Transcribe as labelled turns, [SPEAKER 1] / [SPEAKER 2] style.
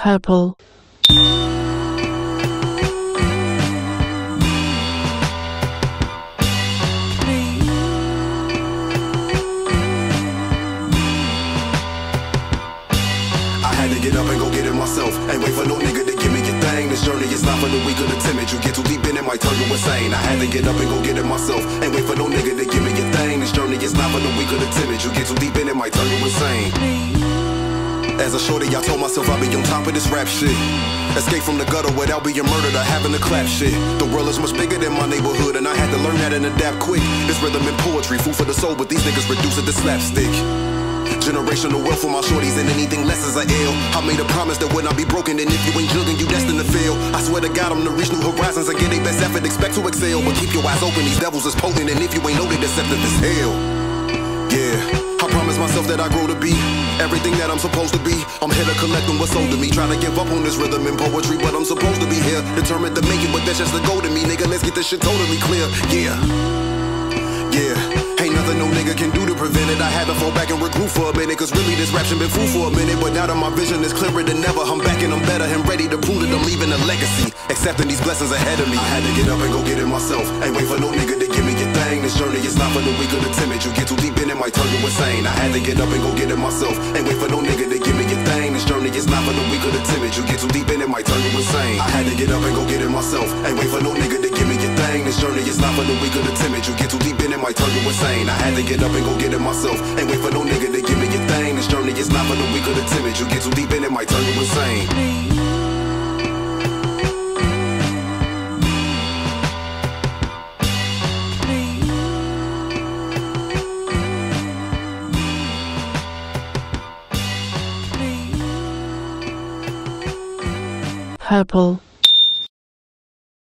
[SPEAKER 1] purple,
[SPEAKER 2] I had to get up and go get it myself. Ain't wait for no nigga to give me your thing. This journey is not for the weak or the timid. You get too deep in it, might turn you insane. I had to get up and go get it myself. Ain't wait for no nigga to give me your thing. This journey is not for the weak or the timid. You get too deep in it, might turn you insane. As a shorty, I told myself I'd be on top of this rap shit. Escape from the gutter without being murdered or having to clap shit. The world is much bigger than my neighborhood, and I had to learn that and adapt quick. This rhythm and poetry, food for the soul, but these niggas reduce it to slapstick. Generational wealth for my shorties and anything less is a ill. I made a promise that would not be broken, and if you ain't jugging, you destined to fail. I swear to God, I'm to reach new horizons and get a best effort, expect to excel. But keep your eyes open, these devils is potent, and if you ain't they deceptive as hell. That I grow to be everything that I'm supposed to be. I'm here to collect on what's owed to me. Trying to give up on this rhythm and poetry, but I'm supposed to be here. Determined to make it, but that's just the goal to me, nigga. Let's get this shit totally clear. Yeah. Yeah, ain't nothing no nigga can do to prevent it. I had to fall back and regroup for a minute, cause really this rap shit been fool for a minute. But now that my vision is clearer than ever, I'm back and I'm better and ready to prove that I'm leaving a legacy. Accepting these blessings ahead of me. I had to get up and go get it myself. Ain't wait for no nigga to give me journey is not for the weak or the timid. You get too deep in it, might turn you insane. I had to get up and go get it myself. Ain't wait for no nigga to give me your thing. This journey is not for the weak or the timid. You get too deep in it, might turn you insane. I had to get up and go get it myself. Ain't wait for no nigga to give me your thing. This journey is not for the weak or the timid. You get too deep in it, might turn you insane. I had to get up and go get it myself. Ain't wait for no nigga to give me your thing. This journey is not for the weak or the timid. You get too deep in it, might turn you insane.
[SPEAKER 1] Purple,